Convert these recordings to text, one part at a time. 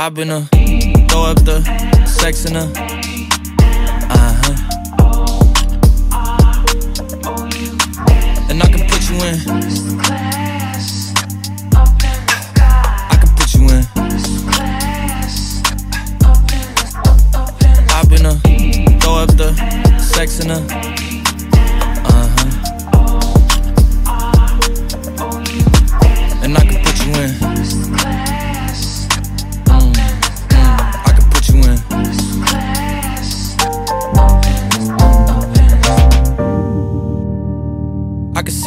I've been a throw up the sex in a uh huh. And I can put you in. I can put you in. I've been a throw up the sex in a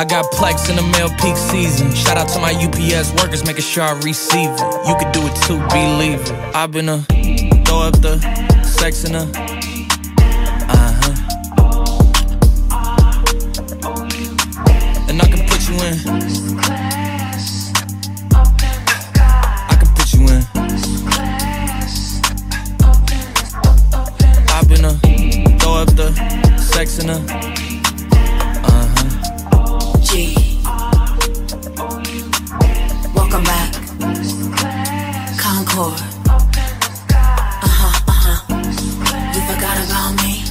I got plex in the mail peak season. Shout out to my UPS workers, making sure I receive it. You could do it too, believe it. I've been a throw up the sex in a uh huh. And I can put you in. I can put you in. I've been a throw up the sex in a Concord. Uh huh, uh huh. You forgot about me?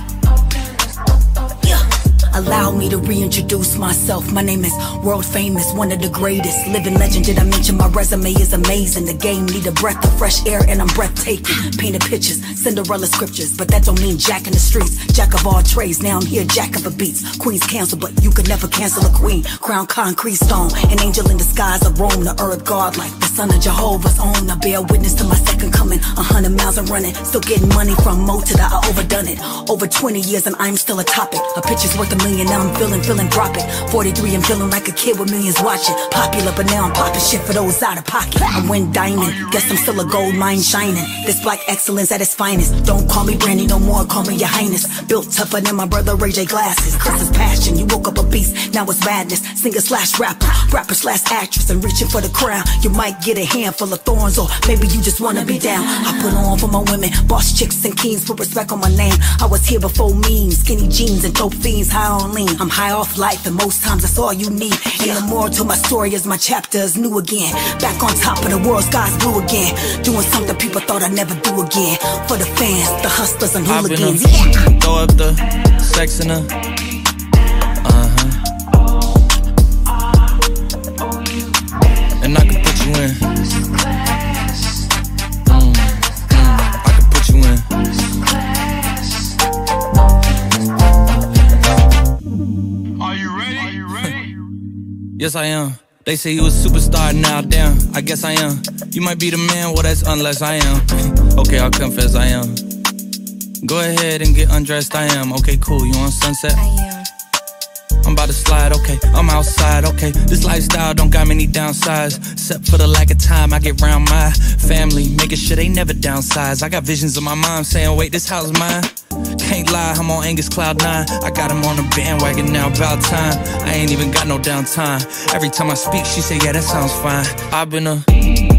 Allow me to reintroduce myself. My name is world famous, one of the greatest. Living legend, did I mention my resume is amazing? The game need a breath of fresh air and I'm breathtaking. Painted pictures, Cinderella scriptures, but that don't mean jack in the streets. Jack of all trades, now I'm here, jack of the beats. Queen's cancel, but you could never cancel a queen. Crown concrete stone, an angel in disguise, a roam the earth, God like the son of Jehovah's own. I bear witness to my second coming. A hundred miles I'm running, still getting money from Mo to the I overdone it. Over 20 years and I'm still a topic. A picture's worth a million, now I'm feeling, feeling drop it. 43 and feeling like a kid with millions watching. Popular, but now I'm popping shit for those out of pocket. I went diamond, guess I'm still a gold mine shining. This black excellence at its finest. Don't call me Brandy no more, call me your highness. Built tougher than my brother Ray J glasses. Chris is passion, you woke up a beast, now it's madness. Singer slash rapper, rapper slash actress, and reaching for the crown. You might get a handful of thorns, or maybe you just wanna be down. I put on for my women, boss chicks and kings, put respect on my name. I was here before memes, skinny jeans and dope fiends, high on lean. I'm high off life, and most times that's all you need. And the moral to my story is my chapter is new again. Back on top of the world, sky's blue again. Doing something people thought I'd never do again. For the fans, the hustlers and hooligans. Yeah. throw up the sex in a Yes, I am. They say you a superstar now, damn. I guess I am. You might be the man, well, that's unless I am. okay, I'll confess I am. Go ahead and get undressed, I am. Okay, cool. You on sunset? I'm about to slide, okay. I'm outside, okay. This lifestyle don't got many downsides. Except for the lack of time I get round my family. Making sure they never downsize. I got visions of my mom saying, wait, this house is mine. Can't lie, I'm on Angus Cloud 9. I got him on the bandwagon now, about time. I ain't even got no downtime. Every time I speak, she say, yeah, that sounds fine. I've been a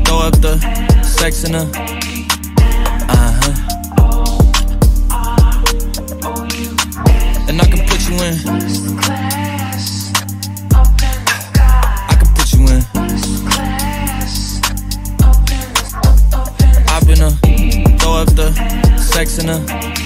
throw up the sex in a uh huh. And I can put you in. Texting her.